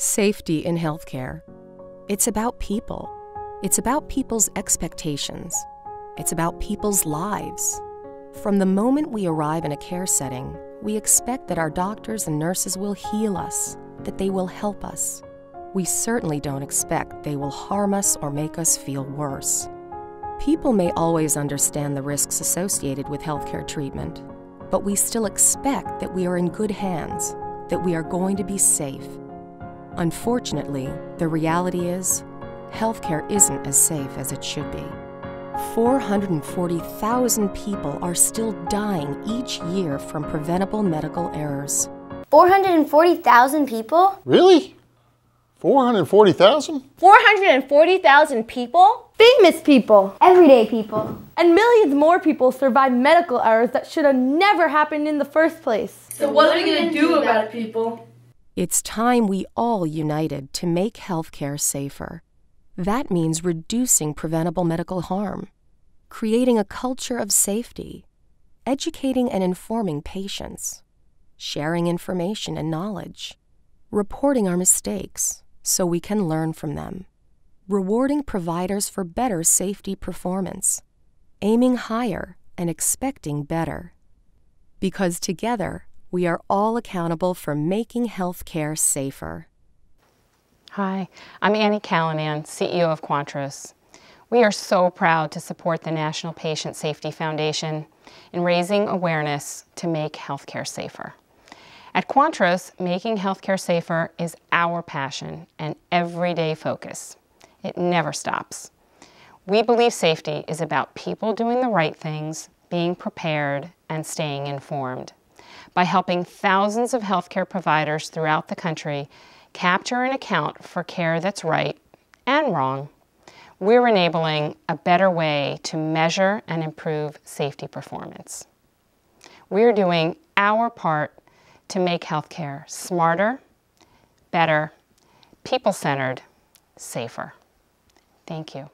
Safety in healthcare. It's about people. It's about people's expectations. It's about people's lives. From the moment we arrive in a care setting, we expect that our doctors and nurses will heal us, that they will help us. We certainly don't expect they will harm us or make us feel worse. People may always understand the risks associated with healthcare treatment, but we still expect that we are in good hands, that we are going to be safe. Unfortunately, the reality is, healthcare isn't as safe as it should be. 440,000 people are still dying each year from preventable medical errors. 440,000 people? Really? 440,000? 440,000 people? Famous people. Everyday people. And millions more people survive medical errors that should have never happened in the first place. So what are we going to do about it, people? It's time we all united to make healthcare safer. That means reducing preventable medical harm, creating a culture of safety, educating and informing patients, sharing information and knowledge, reporting our mistakes so we can learn from them, rewarding providers for better safety performance, aiming higher and expecting better. Because together, we are all accountable for making healthcare safer. Hi, I'm Annie Callanan, CEO of Quantros. We are so proud to support the National Patient Safety Foundation in raising awareness to make healthcare safer. At Quantros, making healthcare safer is our passion and everyday focus. It never stops. We believe safety is about people doing the right things, being prepared, and staying informed. By helping thousands of healthcare providers throughout the country capture and account for care that's right and wrong, we're enabling a better way to measure and improve safety performance. We're doing our part to make healthcare smarter, better, people-centered, safer. Thank you.